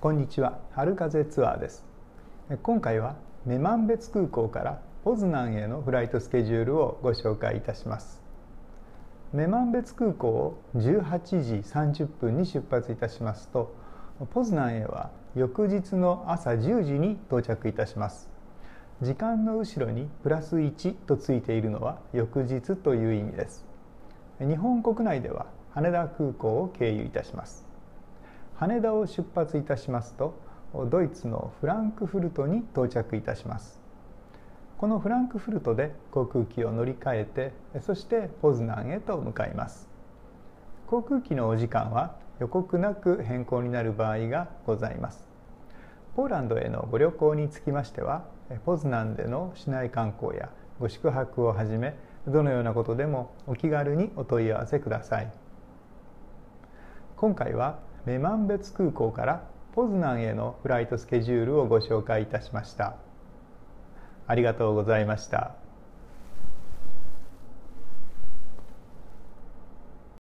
こんにちは。春風ツアーです。今回は女満別空港からポズナンへのフライトスケジュールをご紹介いたします。女満別空港を18時30分に出発いたしますとポズナンへは翌日の朝10時に到着いたします。時間の後ろにプラス1とついているのは翌日という意味です。日本国内では羽田空港を経由いたします。羽田を出発いたしますとドイツのフランクフルトに到着いたします。このフランクフルトで航空機を乗り換えてそしてポズナンへと向かいます。航空機のお時間は予告なく変更になる場合がございます。ポーランドへのご旅行につきましてはポズナンでの市内観光やご宿泊をはじめどのようなことでもお気軽にお問い合わせください。今回は女満別空港からポズナンへのフライトスケジュールをご紹介いたしましたありがとうございました。